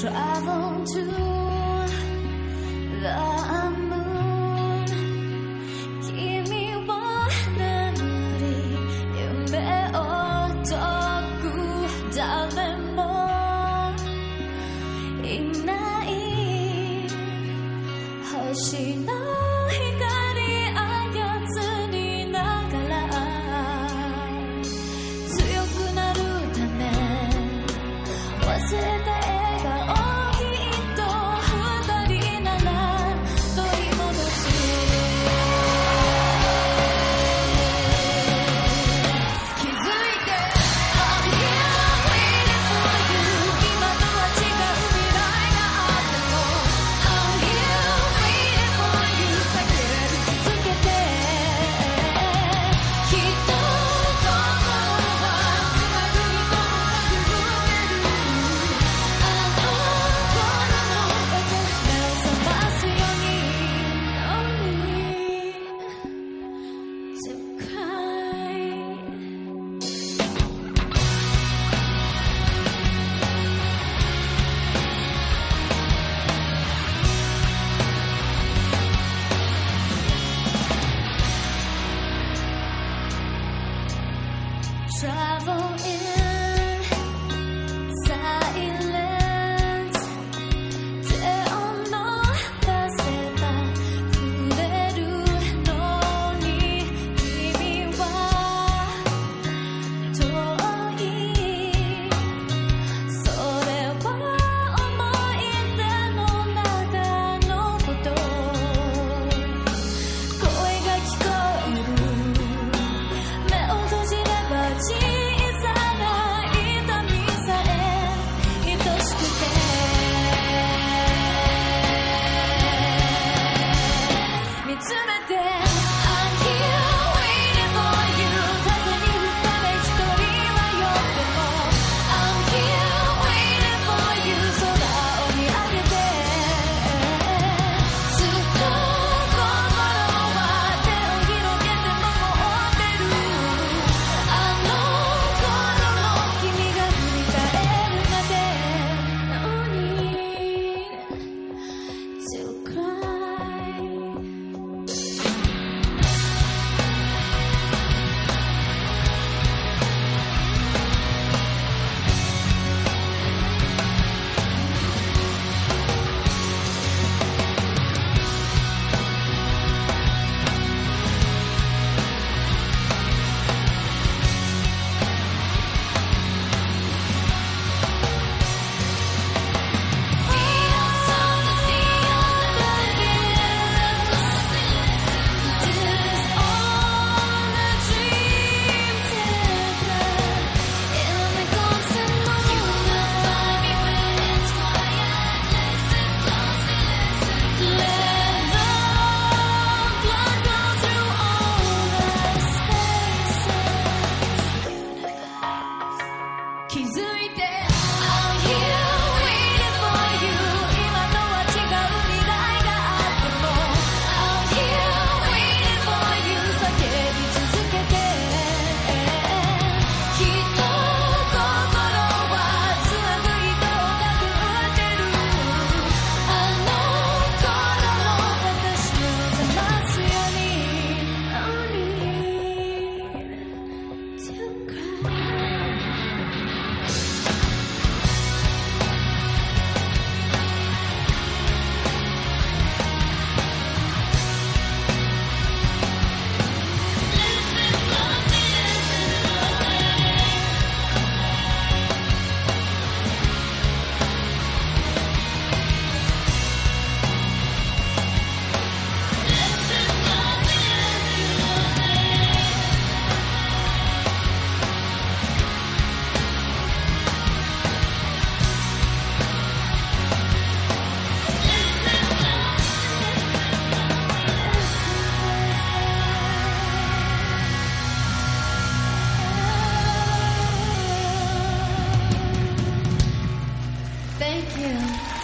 travel to the moon. Give me You my 나누리夢を解く誰もいない星 Thank you.